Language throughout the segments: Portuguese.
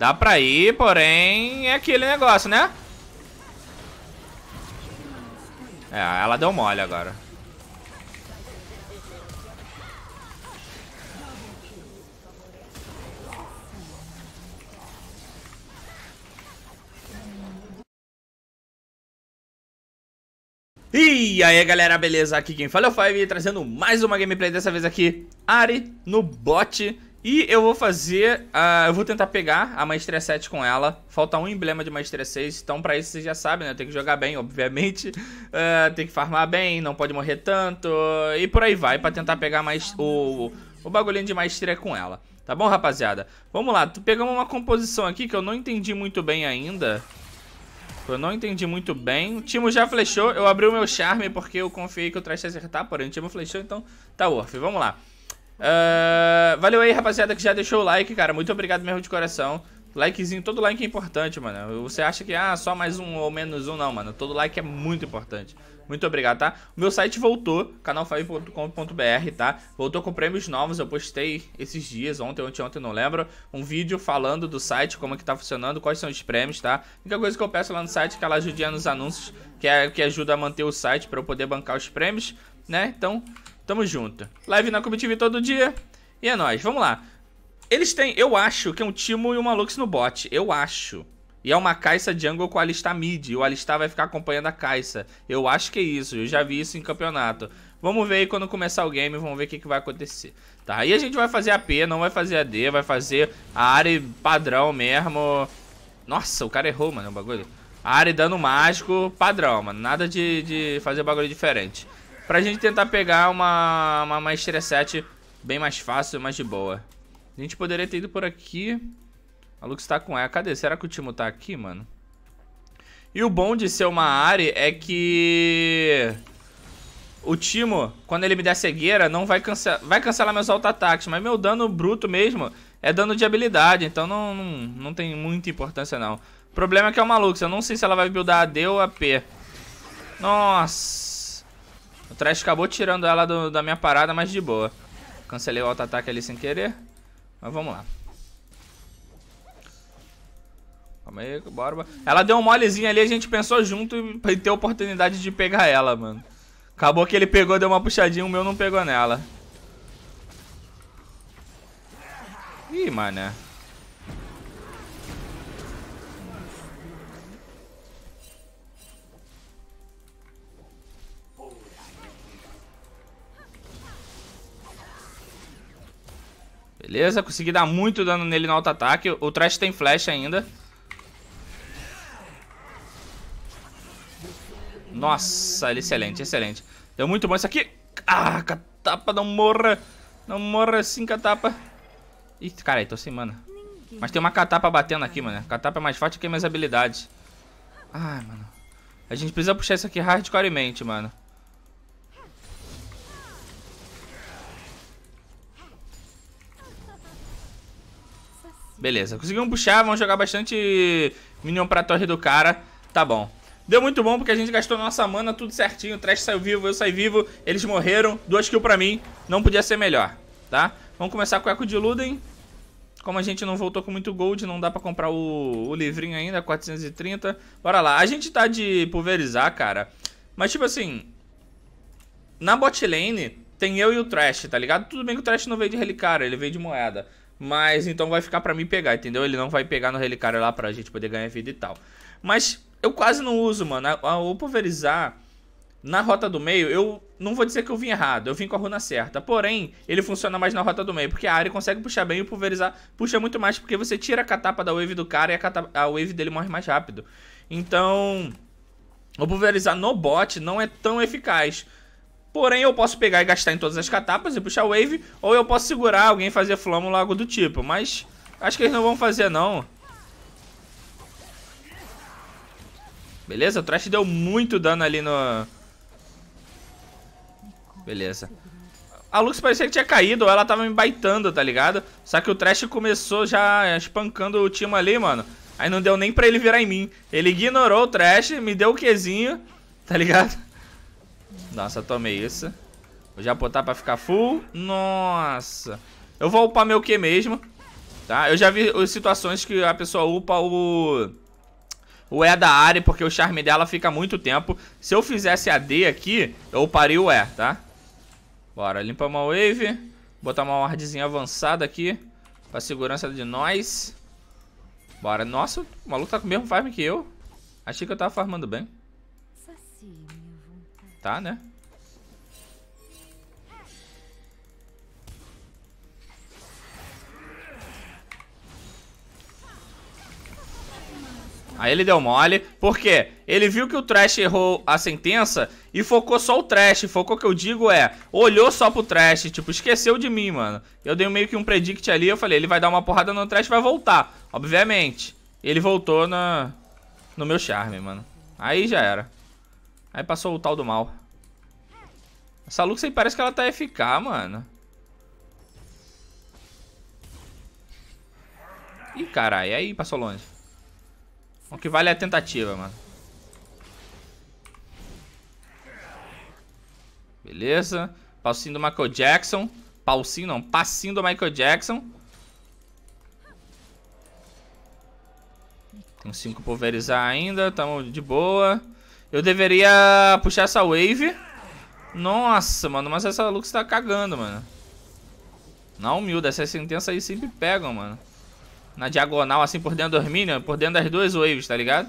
Dá pra ir, porém é aquele negócio, né? É, ela deu mole agora. E aí galera, beleza? Aqui quem fala é o Five, trazendo mais uma gameplay, dessa vez aqui, Ari no bot E eu vou fazer, uh, eu vou tentar pegar a Maestria 7 com ela Falta um emblema de Maestria 6, então pra isso vocês já sabem, né? Tem que jogar bem, obviamente uh, Tem que farmar bem, não pode morrer tanto E por aí vai, pra tentar pegar mais o, o bagulhinho de Maestria com ela Tá bom, rapaziada? Vamos lá, pegamos uma composição aqui que eu não entendi muito bem ainda eu não entendi muito bem. O Timo já flechou. Eu abri o meu charme porque eu confiei que o trash ia acertar. Porém, o Timo flechou, então tá worth. Vamos lá. Uh, valeu aí, rapaziada, que já deixou o like, cara. Muito obrigado mesmo de coração. Likezinho, todo like é importante, mano. Você acha que, ah, só mais um ou menos um, não, mano. Todo like é muito importante. Muito obrigado, tá? O meu site voltou, canal5.com.br, tá? Voltou com prêmios novos, eu postei esses dias, ontem, ontem, ontem, não lembro, um vídeo falando do site, como é que tá funcionando, quais são os prêmios, tá? A única coisa que eu peço lá no site é aquela ajudinha nos anúncios, que, é, que ajuda a manter o site pra eu poder bancar os prêmios, né? Então, tamo junto. Live na Comitiva todo dia, e é nóis, vamos lá. Eles têm, eu acho que é um Timo e uma Lux no bot. Eu acho. E é uma Caixa Jungle com a Alistar mid. E o Alistar vai ficar acompanhando a Caixa. Eu acho que é isso. Eu já vi isso em campeonato. Vamos ver aí quando começar o game. Vamos ver o que, que vai acontecer. Tá, aí a gente vai fazer AP, não vai fazer AD. Vai fazer a área padrão mesmo. Nossa, o cara errou, mano, o bagulho. A área dano mágico padrão, mano. Nada de, de fazer bagulho diferente. Pra gente tentar pegar uma, uma Maestria 7 bem mais fácil, mais de boa. A gente poderia ter ido por aqui. A Lux tá com ela. Cadê? Será que o Timo tá aqui, mano? E o bom de ser uma Ari é que... O Timo, quando ele me der cegueira, não vai, cancelar, vai cancelar meus auto-ataques. Mas meu dano bruto mesmo é dano de habilidade. Então não, não, não tem muita importância, não. O problema é que é uma Lux. Eu não sei se ela vai buildar AD ou AP. Nossa. O Trash acabou tirando ela do, da minha parada, mas de boa. Cancelei o auto-ataque ali sem querer. Mas vamos lá. Calma aí, bora. Ela deu um molezinho ali, a gente pensou junto pra ter oportunidade de pegar ela, mano. Acabou que ele pegou, deu uma puxadinha, o meu não pegou nela. Ih, mané. Beleza, consegui dar muito dano nele no auto-ataque. O Trash tem flash ainda. Nossa, excelente, excelente. Deu muito bom isso aqui. Ah, catapa, não morra. Não morra assim, catapa. Ih, cara, tô sem mana. Mas tem uma catapa batendo aqui, mano. Catapa é mais forte que minhas habilidades. Ai, mano. A gente precisa puxar isso aqui hardcoremente, mano. Beleza, conseguimos puxar, vamos jogar bastante minion pra torre do cara. Tá bom. Deu muito bom porque a gente gastou nossa mana tudo certinho. O Trash saiu vivo, eu saí vivo, eles morreram. Duas kills pra mim, não podia ser melhor, tá? Vamos começar com o Eco de Luden. Como a gente não voltou com muito gold, não dá pra comprar o, o livrinho ainda, 430. Bora lá. A gente tá de pulverizar, cara. Mas tipo assim... Na bot lane, tem eu e o Trash, tá ligado? Tudo bem que o Trash não veio de relicário, ele veio de moeda. Mas então vai ficar pra mim pegar, entendeu? Ele não vai pegar no relicário lá pra gente poder ganhar vida e tal. Mas eu quase não uso, mano. O pulverizar na rota do meio, eu não vou dizer que eu vim errado, eu vim com a runa certa. Porém, ele funciona mais na rota do meio, porque a área consegue puxar bem e o pulverizar puxa muito mais, porque você tira a catapa da wave do cara e a, catapa, a wave dele morre mais rápido. Então, o pulverizar no bot não é tão eficaz. Porém, eu posso pegar e gastar em todas as catapas e puxar wave, ou eu posso segurar alguém fazer ou algo do tipo. Mas acho que eles não vão fazer, não. Beleza? O Trash deu muito dano ali no... Beleza. A Lux parecia que tinha caído, ela tava me baitando, tá ligado? Só que o Trash começou já espancando o time ali, mano. Aí não deu nem pra ele virar em mim. Ele ignorou o Trash, me deu o Qzinho, tá ligado? Nossa, tomei isso. Vou já botar pra ficar full. Nossa. Eu vou upar meu Q mesmo. tá? Eu já vi situações que a pessoa upa o... O E da área, porque o charme dela fica muito tempo. Se eu fizesse a D aqui, eu uparia o E, tá? Bora, limpa uma wave. Botar uma wardzinha avançada aqui. Pra segurança de nós. Bora. Nossa, o maluco tá com o mesmo farm que eu. Achei que eu tava farmando bem. Tá, né? Aí ele deu mole, porque ele viu que o Trash errou a sentença e focou só o Trash. Focou que eu digo é, olhou só pro Trash, tipo, esqueceu de mim, mano. Eu dei meio que um predict ali, eu falei, ele vai dar uma porrada no Trash e vai voltar, obviamente. Ele voltou na, no meu charme, mano. Aí já era. Aí passou o tal do mal. Essa Lux aí parece que ela tá FK, mano. Ih, caralho, aí passou longe. O que vale é a tentativa, mano. Beleza. Passinho do Michael Jackson. Paucinho não, passinho do Michael Jackson. Tem 5 pulverizar ainda, tamo de boa. Eu deveria puxar essa wave. Nossa, mano, mas essa Lux tá cagando, mano. Não humilde, essas sentenças aí sempre pegam, mano na diagonal, assim, por dentro dos minions, por dentro das duas waves, tá ligado?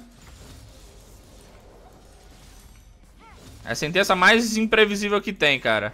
É a sentença mais imprevisível que tem, cara.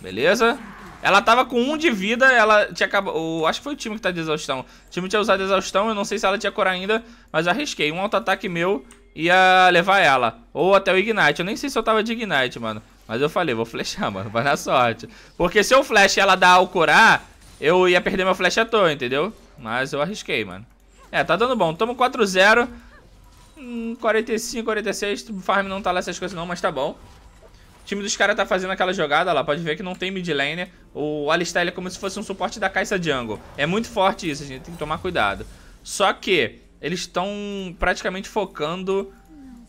Beleza. Ela tava com um de vida, ela tinha acabado... Acho que foi o time que tá de exaustão. O time tinha usado exaustão, eu não sei se ela tinha cor ainda, mas arrisquei. Um auto-ataque meu ia levar ela. Ou até o Ignite. Eu nem sei se eu tava de Ignite, mano. Mas eu falei, vou flechar, mano. Vai na sorte. Porque se eu flash ela dar ao curar, eu ia perder meu flash à toa, entendeu? Mas eu arrisquei, mano. É, tá dando bom. Tamo 4-0. Hum, 45, 46. O farm não tá lá essas coisas não, mas tá bom. O time dos caras tá fazendo aquela jogada lá. Pode ver que não tem mid laner. O Alistar é como se fosse um suporte da Caixa Jungle. É muito forte isso, a gente tem que tomar cuidado. Só que eles estão praticamente focando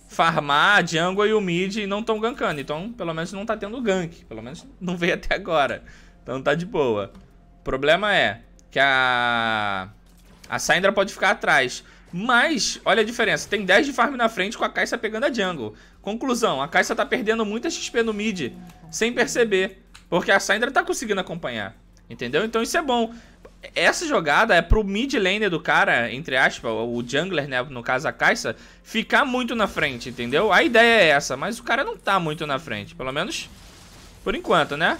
farmar a jungle e o mid e não estão gankando. Então, pelo menos não tá tendo gank. Pelo menos não veio até agora. Então tá de boa. O problema é que a... A Syndra pode ficar atrás. Mas, olha a diferença. Tem 10 de farm na frente com a Kai'Sa pegando a jungle. Conclusão, a Kai'Sa tá perdendo muita XP no mid. Sem perceber. Porque a Syndra tá conseguindo acompanhar. Entendeu? Então isso é bom essa jogada é pro mid laner do cara, entre aspas, o jungler, né, no caso a Kai'Sa, ficar muito na frente, entendeu? A ideia é essa, mas o cara não tá muito na frente, pelo menos por enquanto, né?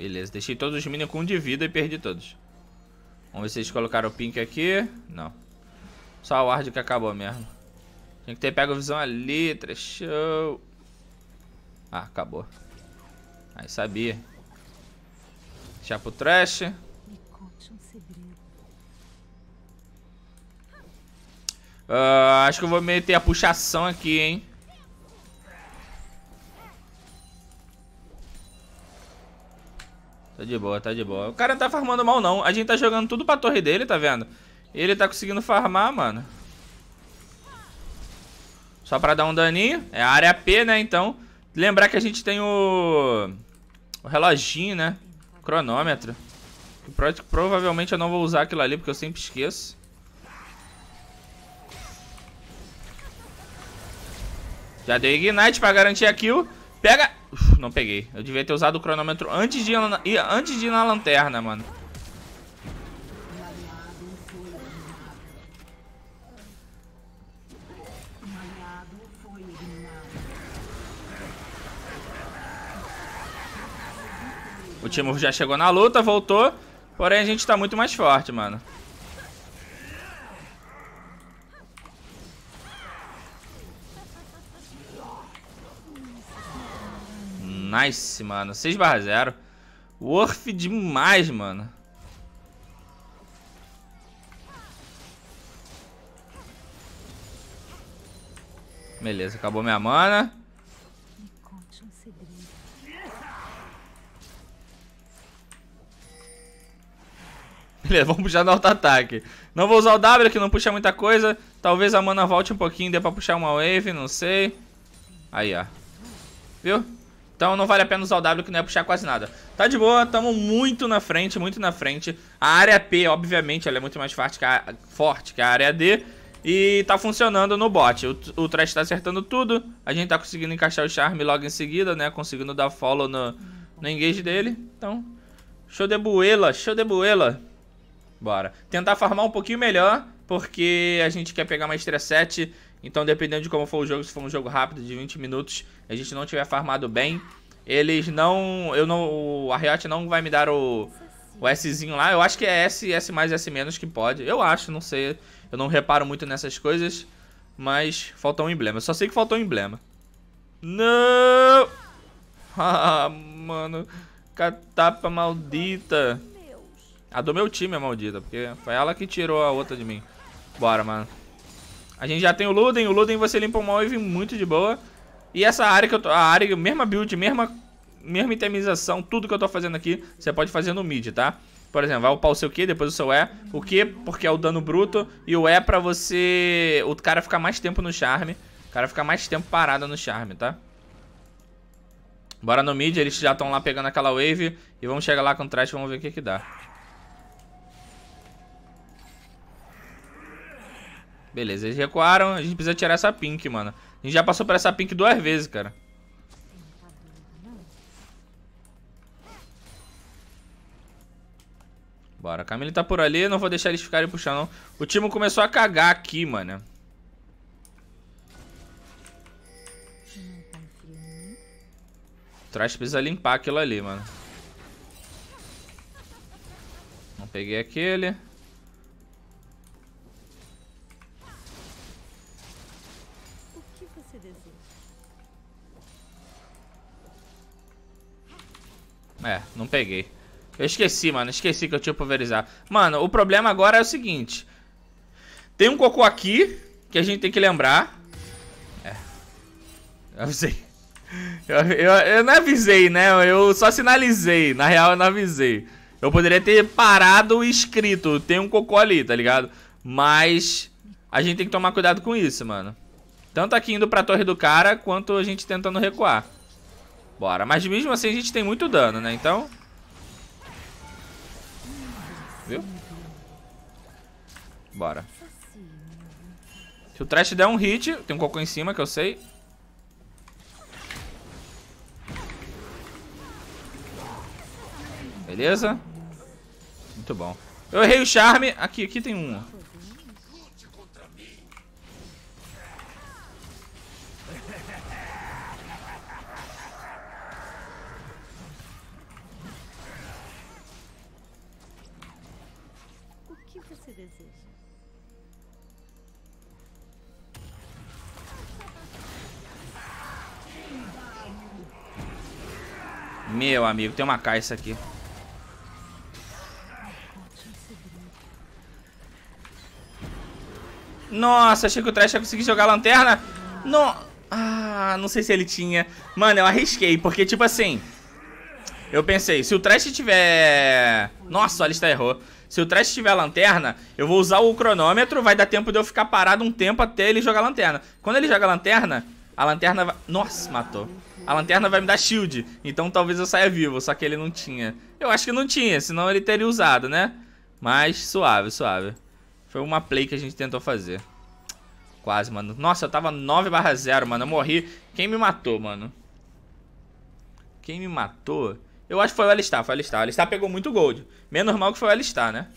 Beleza, deixei todos os minions com um de vida e perdi todos. Vamos ver se eles colocaram o pink aqui. Não. Só o ward que acabou mesmo. Tinha que ter pego a visão ali, trechou. Ah, acabou. Aí sabia. Deixar pro trash. Uh, acho que eu vou meter a puxação aqui, hein. De boa, tá de boa. O cara não tá farmando mal, não. A gente tá jogando tudo pra torre dele, tá vendo? Ele tá conseguindo farmar, mano. Só pra dar um daninho. É a área P, né? Então, lembrar que a gente tem o... O reloginho, né? Cronômetro. Que provavelmente eu não vou usar aquilo ali, porque eu sempre esqueço. Já dei Ignite pra garantir a kill. Pega... Não peguei. Eu devia ter usado o cronômetro antes de, ir, antes de ir na lanterna, mano. O time já chegou na luta, voltou. Porém, a gente tá muito mais forte, mano. Nice, mano. 6 barra 0. Worth demais, mano. Beleza, acabou minha mana. Beleza, vamos puxar no auto-ataque. Não vou usar o W, que não puxa muita coisa. Talvez a mana volte um pouquinho, dê pra puxar uma wave, não sei. Aí, ó. Viu? Então não vale a pena usar o W, que não é puxar quase nada. Tá de boa, tamo muito na frente, muito na frente. A área P, obviamente, ela é muito mais forte que a, forte que a área D. E tá funcionando no bot. O, o Trash tá acertando tudo. A gente tá conseguindo encaixar o Charme logo em seguida, né? Conseguindo dar follow no, no engage dele. Então, show de buela, show de buela. Bora. Tentar farmar um pouquinho melhor, porque a gente quer pegar mais 7. Então, dependendo de como for o jogo, se for um jogo rápido de 20 minutos, a gente não tiver farmado bem, eles não... Eu não... A Riot não vai me dar o... O Szinho lá, eu acho que é S, S mais, S menos que pode. Eu acho, não sei. Eu não reparo muito nessas coisas. Mas faltou um emblema. Eu só sei que faltou um emblema. Não! Ah, mano. Catapa maldita. A do meu time é maldita, porque foi ela que tirou a outra de mim. Bora, mano. A gente já tem o Luden. O Luden você limpa uma wave muito de boa. E essa área que eu tô... A área, mesma build, mesma, mesma itemização, tudo que eu tô fazendo aqui, você pode fazer no mid, tá? Por exemplo, vai upar o seu Q, depois o seu E. O Q porque é o dano bruto. E o E pra você... O cara ficar mais tempo no charme. O cara ficar mais tempo parado no charme, tá? Bora no mid, eles já estão lá pegando aquela wave. E vamos chegar lá com o trash vamos ver o que que dá. Beleza, eles recuaram. A gente precisa tirar essa pink, mano. A gente já passou por essa pink duas vezes, cara. Bora, a Camille tá por ali, não vou deixar eles ficarem puxando não. O time começou a cagar aqui, mano. O Trash precisa limpar aquilo ali, mano. Não peguei aquele. É, não peguei. Eu esqueci, mano. Esqueci que eu tinha pulverizar. Mano, o problema agora é o seguinte. Tem um cocô aqui que a gente tem que lembrar. É. Eu avisei. Eu, eu, eu não avisei, né? Eu só sinalizei. Na real, eu não avisei. Eu poderia ter parado e escrito. Tem um cocô ali, tá ligado? Mas a gente tem que tomar cuidado com isso, mano. Tanto aqui indo pra torre do cara, quanto a gente tentando recuar. Bora. Mas mesmo assim a gente tem muito dano, né? Então... Viu? Bora. Se o trash der um hit, tem um cocô em cima que eu sei. Beleza? Muito bom. Eu errei o charme. Aqui, aqui tem um. Meu amigo, tem uma caixa aqui. Nossa, achei que o Trash ia conseguir jogar a lanterna. No... Ah, não sei se ele tinha. Mano, eu arrisquei, porque tipo assim... Eu pensei, se o Trash tiver... Nossa, o Alistar errou. Se o Trash tiver lanterna, eu vou usar o cronômetro, vai dar tempo de eu ficar parado um tempo até ele jogar lanterna. Quando ele joga lanterna, a lanterna vai... Nossa, matou. A lanterna vai me dar shield, então talvez eu saia vivo, só que ele não tinha. Eu acho que não tinha, senão ele teria usado, né? Mas suave, suave. Foi uma play que a gente tentou fazer. Quase, mano. Nossa, eu tava 9 barra 0, mano. Eu morri. Quem me matou, mano? Quem me matou? Eu acho que foi o Alistar, foi o Alistar. O Alistar pegou muito gold. Menos normal que foi o Alistar, né?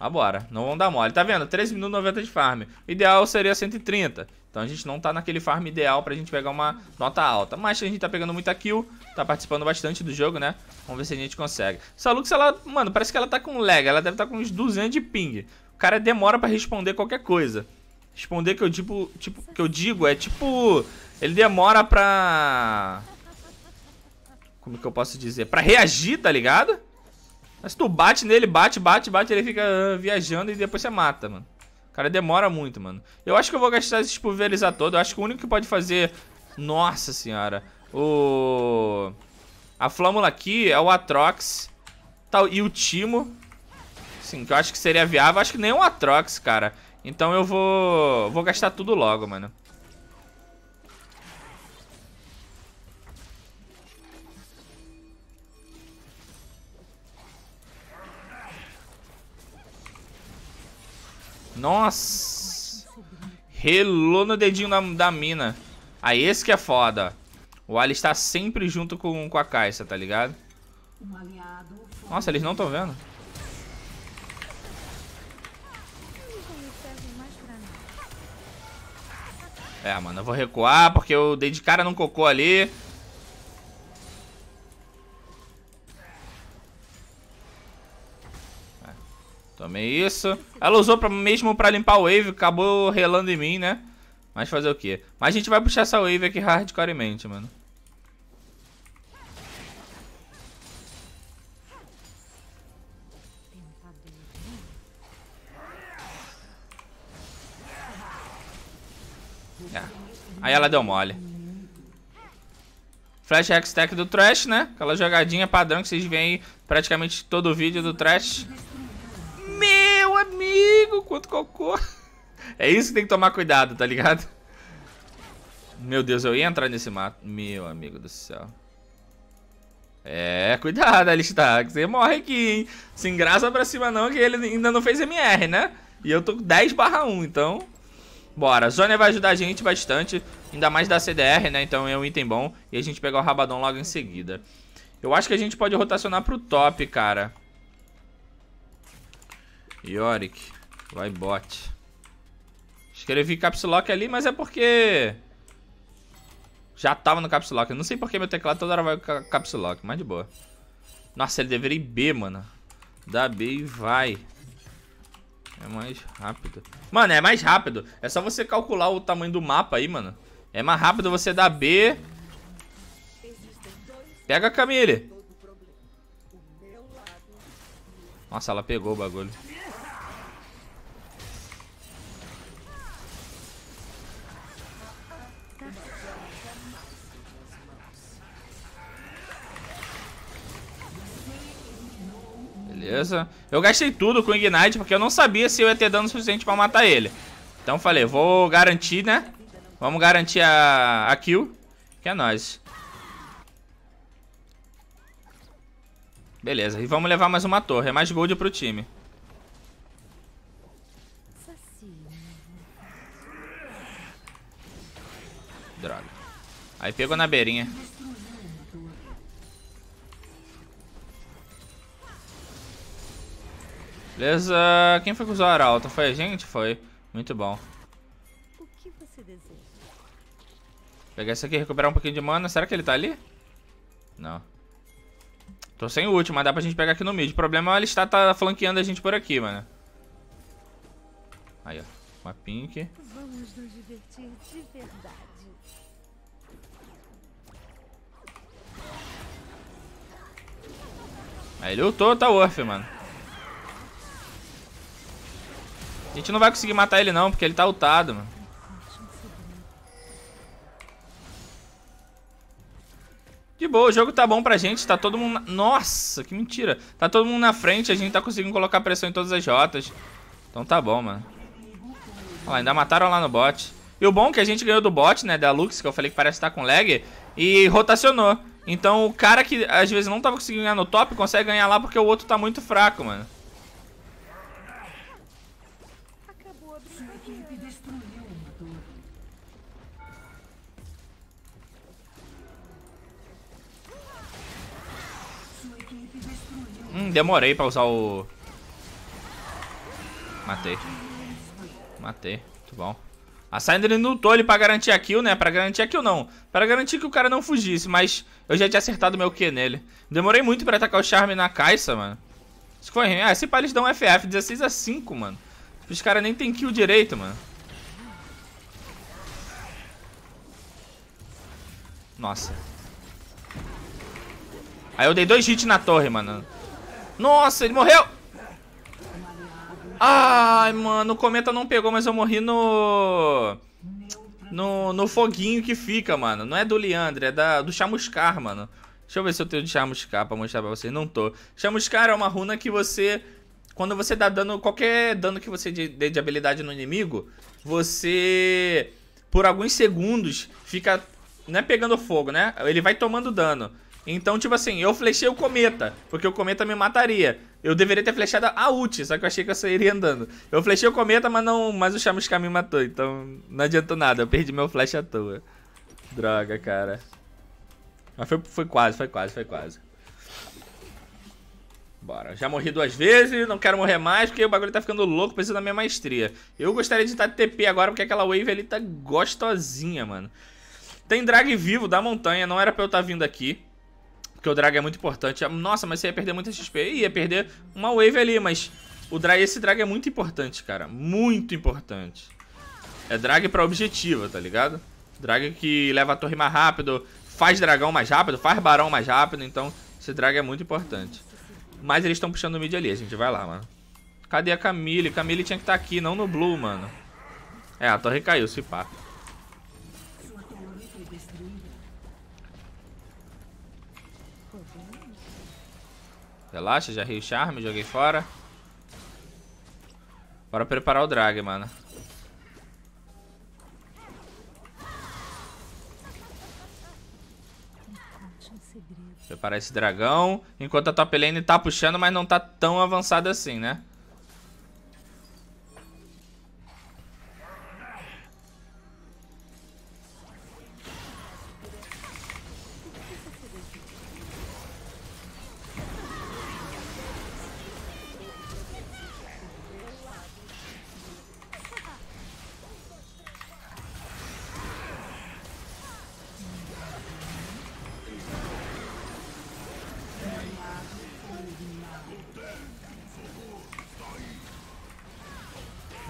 Ah, bora. Não vão dar mole. Tá vendo? 13 minutos 90 de farm. O ideal seria 130. Então a gente não tá naquele farm ideal pra gente pegar uma nota alta. Mas a gente tá pegando muita kill. Tá participando bastante do jogo, né? Vamos ver se a gente consegue. Essa Lux, ela... Mano, parece que ela tá com lag. Ela deve tá com uns 200 de ping. O cara demora pra responder qualquer coisa. Responder que eu, tipo, tipo, que eu digo é tipo... Ele demora pra... Como que eu posso dizer? Pra reagir, tá ligado? Mas tu bate nele, bate, bate, bate, ele fica uh, viajando e depois você mata, mano. O cara demora muito, mano. Eu acho que eu vou gastar esse pulverizar todo. Eu acho que o único que pode fazer... Nossa senhora. O... A flâmula aqui é o Atrox. Tal, e o Timo. assim, que eu acho que seria viável. Acho que nem um Atrox, cara. Então eu vou, vou gastar tudo logo, mano. Nossa! Relou no dedinho da, da mina. Aí esse que é foda. O Ali está sempre junto com, com a Caixa, tá ligado? Nossa, eles não estão vendo. É, mano, eu vou recuar porque eu dei de cara num cocô ali. Isso. Ela usou pra, mesmo pra limpar o wave, acabou relando em mim, né? Mas fazer o quê? Mas a gente vai puxar essa wave aqui hardcoremente, mano. É. Aí ela deu mole. Flash Hextech do Trash, né? Aquela jogadinha padrão que vocês veem praticamente todo o vídeo do Trash. Quanto cocô. É isso que tem que tomar cuidado, tá ligado? Meu Deus, eu ia entrar nesse mato. Meu amigo do céu. É, cuidado, Alistar, você morre aqui, hein? Se engraça pra cima não, que ele ainda não fez MR, né? E eu tô 10 barra 1, então... Bora, Zônia vai ajudar a gente bastante, ainda mais da CDR, né? Então é um item bom. E a gente pegar o Rabadão logo em seguida. Eu acho que a gente pode rotacionar pro top, cara. Yorick, vai bot. Escrevi Caps Lock ali, mas é porque... Já tava no Caps Lock. Eu não sei porque meu teclado toda hora vai com Caps Lock, mas de boa. Nossa, ele deveria ir B, mano. Dá B e vai. É mais rápido. Mano, é mais rápido. É só você calcular o tamanho do mapa aí, mano. É mais rápido você dar B. Pega a Camille. Nossa, ela pegou o bagulho. Beleza. Eu gastei tudo com o Ignite porque eu não sabia se eu ia ter dano suficiente pra matar ele. Então falei, vou garantir, né? Vamos garantir a, a kill. Que é nóis. Beleza, e vamos levar mais uma torre. É mais gold pro time. Droga. Aí pegou na beirinha. Beleza. Quem foi que usou a Arauto? Foi a gente? Foi. Muito bom. O que você deseja? Pegar esse aqui, recuperar um pouquinho de mana. Será que ele tá ali? Não. Tô sem o último, mas dá pra gente pegar aqui no mid. O problema é o Alistar tá flanqueando a gente por aqui, mano. Aí, ó. Uma pink. Vamos nos divertir de verdade. Aí ele ultou, tá worth, mano. A gente não vai conseguir matar ele não, porque ele tá ultado, mano. De boa, o jogo tá bom pra gente, tá todo mundo... Na... Nossa, que mentira. Tá todo mundo na frente, a gente tá conseguindo colocar pressão em todas as rotas. Então tá bom, mano. Olha lá, ainda mataram lá no bot. E o bom é que a gente ganhou do bot, né, da Lux, que eu falei que parece estar tá com lag, e rotacionou. Então o cara que às vezes não tava conseguindo ganhar no top, consegue ganhar lá porque o outro tá muito fraco, mano. Hum, demorei pra usar o... Matei. Matei, muito bom. A Syndra lutou ele pra garantir a kill, né? Pra garantir a kill não. Pra garantir que o cara não fugisse, mas eu já tinha acertado meu Q nele. Demorei muito pra atacar o Charme na caixa, mano. Isso foi... Ah, esse pai eles dão FF 16 a 5, mano. Os caras nem tem kill direito, mano. Nossa. Aí eu dei dois hits na torre, mano. Nossa, ele morreu! Ai, mano, o cometa não pegou, mas eu morri no... No, no foguinho que fica, mano. Não é do Leandro, é da, do Chamuscar, mano. Deixa eu ver se eu tenho de Chamuscar pra mostrar pra vocês. Não tô. Chamuscar é uma runa que você quando você dá dano, qualquer dano que você dê de habilidade no inimigo, você, por alguns segundos, fica, não é pegando fogo, né? Ele vai tomando dano. Então, tipo assim, eu flechei o cometa, porque o cometa me mataria. Eu deveria ter flechado a ult, só que eu achei que eu sairia andando. Eu flechei o cometa, mas não, mas o Chamusca me matou, então não adiantou nada, eu perdi meu flash à toa. Droga, cara. Mas foi, foi quase, foi quase, foi quase. Bora. Já morri duas vezes, não quero morrer mais, porque o bagulho tá ficando louco, preciso da minha maestria. Eu gostaria de estar de TP agora, porque aquela wave ali tá gostosinha, mano. Tem drag vivo da montanha, não era pra eu estar tá vindo aqui. Porque o drag é muito importante. Nossa, mas você ia perder muita XP. Ia perder uma wave ali, mas o drag, esse drag é muito importante, cara. Muito importante. É drag pra objetivo, tá ligado? Drag que leva a torre mais rápido, faz dragão mais rápido, faz barão mais rápido. Então, esse drag é muito importante. Mas eles estão puxando o mid ali, a gente vai lá, mano. Cadê a Camille? Camille tinha que estar tá aqui, não no blue, mano. É, a torre caiu, se pá. Relaxa, já ri o charme, joguei fora. Bora preparar o drag, mano. Preparar esse dragão. Enquanto a top lane tá puxando, mas não tá tão avançado assim, né?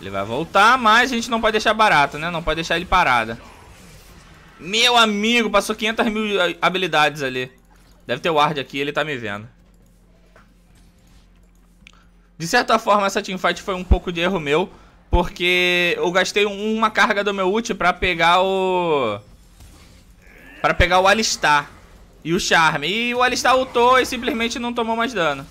Ele vai voltar, mas a gente não pode deixar barato, né? Não pode deixar ele parada. Meu amigo, passou 500 mil habilidades ali. Deve ter ward aqui, ele tá me vendo. De certa forma, essa teamfight foi um pouco de erro meu. Porque eu gastei uma carga do meu ult pra pegar o... Pra pegar o Alistar. E o Charme. E o Alistar ultou e simplesmente não tomou mais dano.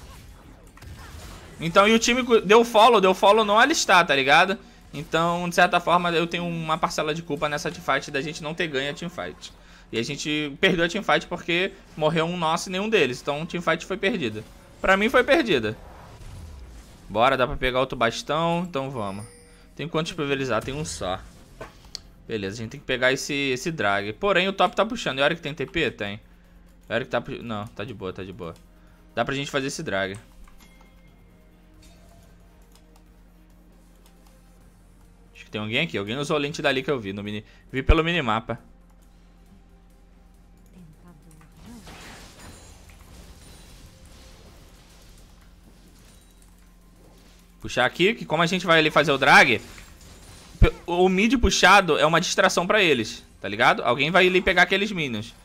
Então, e o time deu follow, deu follow no alistar, tá ligado? Então, de certa forma, eu tenho uma parcela de culpa nessa teamfight da gente não ter ganho a teamfight. E a gente perdeu a teamfight porque morreu um nosso e nenhum deles. Então, a teamfight foi perdida. Pra mim, foi perdida. Bora, dá pra pegar outro bastão. Então, vamos. Tem quantos pulverizar? Tem um só. Beleza, a gente tem que pegar esse, esse drag. Porém, o top tá puxando. E a hora que tem TP? Tem. A hora que tá... Não, tá de boa, tá de boa. Dá pra gente fazer esse drag. Tem alguém aqui. Alguém usou lente dali que eu vi. No mini... Vi pelo minimapa. Puxar aqui, que como a gente vai ali fazer o drag, o mid puxado é uma distração pra eles, tá ligado? Alguém vai ali pegar aqueles minions.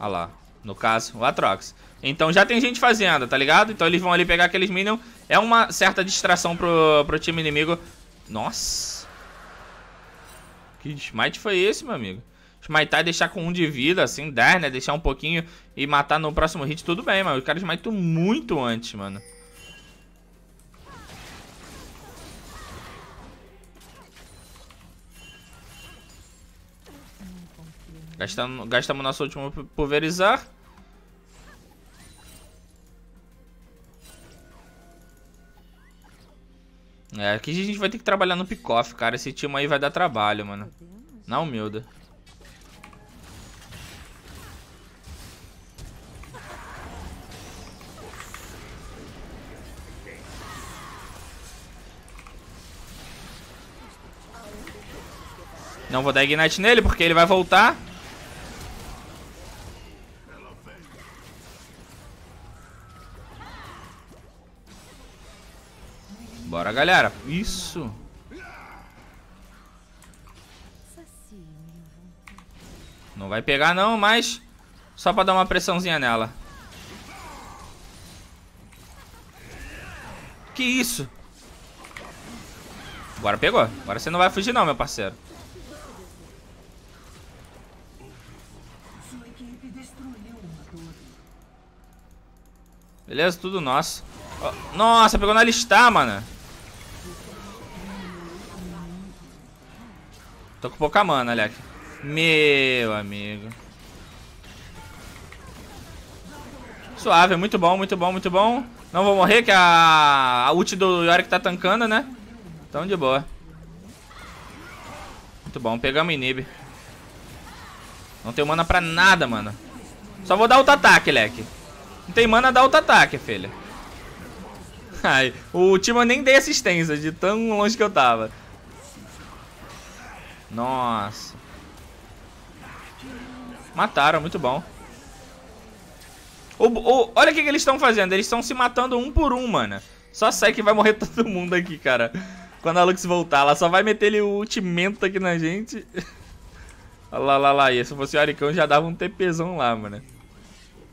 Olha lá, no caso, o Atrox. Então já tem gente fazendo, tá ligado? Então eles vão ali pegar aqueles minions. É uma certa distração pro, pro time inimigo. Nossa. Que smite foi esse, meu amigo? Smitar e deixar com um de vida, assim, 10, né? Deixar um pouquinho e matar no próximo hit, tudo bem, mas o cara smitou muito antes, mano. Gastamos, gastamos nosso último pulverizar. É, aqui a gente vai ter que trabalhar no pick-off, cara. Esse time aí vai dar trabalho, mano. Na humilda. Não vou dar Ignite nele porque ele vai voltar. Bora, galera. Isso. Não vai pegar não, mas só pra dar uma pressãozinha nela. Que isso? Agora pegou. Agora você não vai fugir não, meu parceiro. Beleza, tudo nosso. Nossa, pegou na listar, mano. Tô com pouca mana, Alec. Meu amigo. Suave, muito bom, muito bom, muito bom. Não vou morrer, que a, a ult do Yorick tá tancando, né? Então de boa. Muito bom, pegamos inib. Não tem mana pra nada, mano. Só vou dar auto-ataque, leque. Não tem mana, dá auto-ataque, filha. Ai, o time nem dei assistência de tão longe que eu tava. Nossa. Mataram, muito bom. O, o, olha o que, que eles estão fazendo. Eles estão se matando um por um, mano. Só sai que vai morrer todo mundo aqui, cara. Quando a Lux voltar, ela só vai meter ele o ultimento aqui na gente. Olha lá, lá, lá. E se fosse o Aricão, já dava um TPzão lá, mano.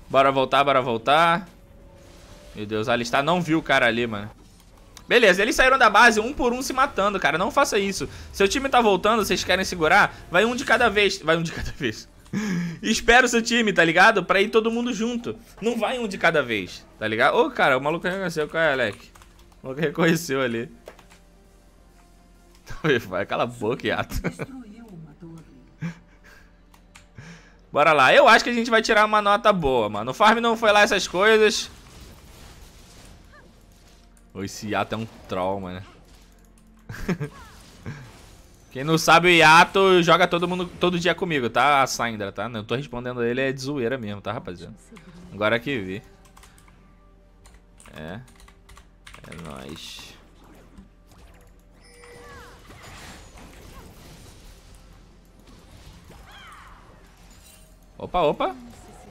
Bora voltar, bora voltar. Meu Deus, a Alistar não viu o cara ali, mano. Beleza, eles saíram da base um por um se matando, cara. Não faça isso. Seu time tá voltando, vocês querem segurar, vai um de cada vez. Vai um de cada vez. Espera o seu time, tá ligado? Pra ir todo mundo junto. Não vai um de cada vez, tá ligado? Ô, cara, o maluco reconheceu. Qual é, Alec? O maluco reconheceu ali. Vai, cala a boca, Yato. Bora lá. Eu acho que a gente vai tirar uma nota boa, mano. O farm não foi lá essas coisas. Esse Yato é um troll, mano. Quem não sabe, o Yato joga todo mundo todo dia comigo, tá? A Syndra, tá? Não tô respondendo ele, é de zoeira mesmo, tá, rapaziada? Agora que vi. É. É nóis. Opa, opa.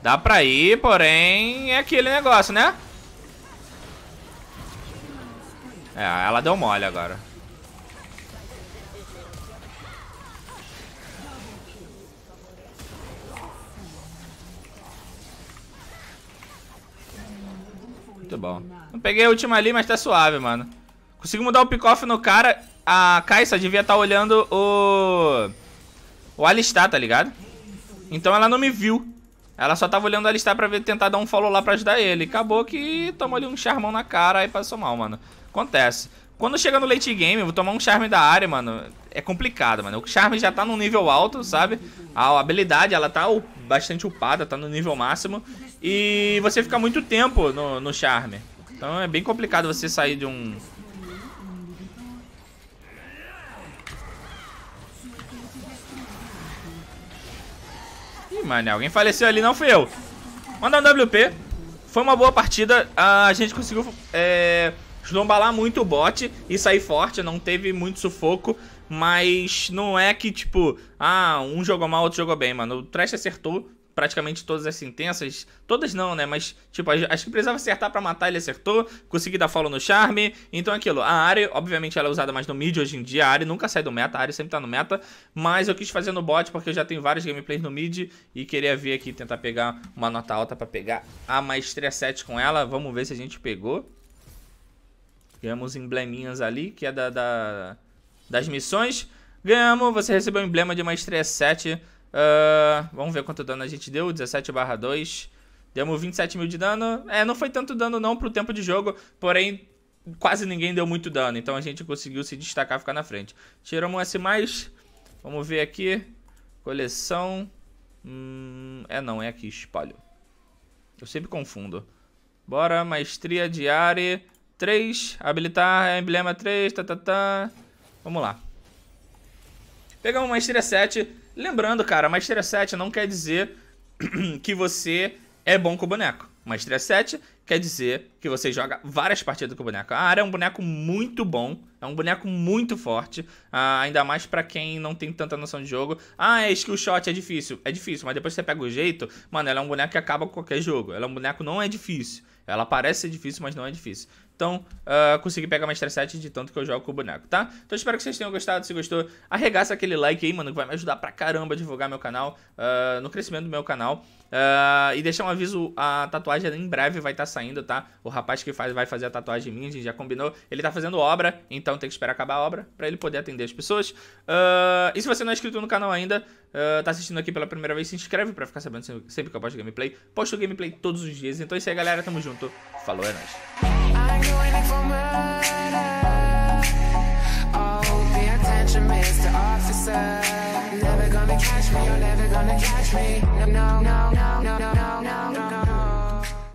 Dá pra ir, porém é aquele negócio, né? É, ela deu mole agora. Muito bom. Não peguei a última ali, mas tá suave, mano. Consigo mudar o pick-off no cara. A Kaisa devia estar tá olhando o... O Alistar, tá ligado? Então ela não me viu. Ela só tava olhando o Alistar pra ver, tentar dar um follow lá pra ajudar ele. Acabou que tomou ali um charmão na cara e passou mal, mano. Acontece. Quando chega no late game, vou tomar um charme da área, mano. É complicado, mano. O charme já tá num nível alto, sabe? A habilidade, ela tá bastante upada, tá no nível máximo. E você fica muito tempo no, no charme. Então é bem complicado você sair de um... mano, alguém faleceu ali, não fui eu. Manda um WP. Foi uma boa partida. A gente conseguiu... É esnombalar muito o bot e sair forte, não teve muito sufoco, mas não é que, tipo, ah, um jogou mal, outro jogou bem, mano. O Trash acertou praticamente todas as sentenças, todas não, né, mas, tipo, acho que precisava acertar pra matar, ele acertou, consegui dar follow no Charme, então aquilo, a área, obviamente ela é usada mais no mid hoje em dia, a área nunca sai do meta, a área sempre tá no meta, mas eu quis fazer no bot porque eu já tenho vários gameplays no mid e queria vir aqui tentar pegar uma nota alta pra pegar a maestria 7 com ela, vamos ver se a gente pegou. Ganhamos embleminhas ali, que é da, da das missões. Ganhamos, você recebeu o emblema de maestria 7. Uh, vamos ver quanto dano a gente deu, 17 barra 2. Demos 27 mil de dano. É, não foi tanto dano não pro tempo de jogo, porém quase ninguém deu muito dano. Então a gente conseguiu se destacar, ficar na frente. Tiramos um S+, vamos ver aqui. Coleção. Hum, é não, é aqui, espalho. Eu sempre confundo. Bora, maestria diária. 3, habilitar emblema 3, tá, tá, tá. Vamos lá. Pegamos maestria 7. Lembrando, cara, maestria 7 não quer dizer que você é bom com o boneco. Maestria 7 quer dizer que você joga várias partidas com o boneco. A área é um boneco muito bom, é um boneco muito forte, ah, ainda mais pra quem não tem tanta noção de jogo. Ah, é skill shot, é difícil. É difícil, mas depois você pega o jeito, mano, ela é um boneco que acaba com qualquer jogo. Ela é um boneco não é difícil. Ela parece ser difícil, mas não é difícil. Então, uh, consegui pegar mais 7 de tanto que eu jogo com o boneco, tá? Então, espero que vocês tenham gostado. Se gostou, arregaça aquele like aí, mano, que vai me ajudar pra caramba a divulgar meu canal, uh, no crescimento do meu canal. Uh, e deixar um aviso, a tatuagem em breve vai estar tá saindo, tá? O rapaz que faz, vai fazer a tatuagem minha, a gente já combinou. Ele tá fazendo obra, então então tem que esperar acabar a obra para ele poder atender as pessoas. Uh, e se você não é inscrito no canal ainda, uh, tá assistindo aqui pela primeira vez, se inscreve para ficar sabendo sempre, que eu posto gameplay. Posto gameplay todos os dias, então é isso aí galera, tamo junto, falou, é nóis.